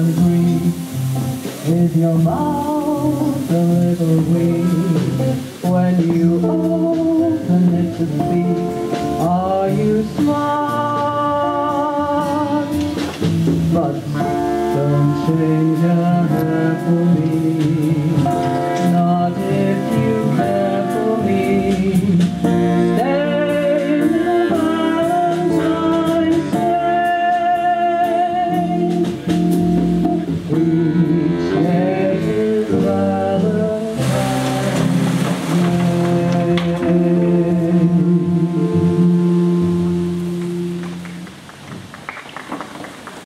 and With your mouth a little weak When you open it to speak Are you smart? But don't change a hair for me.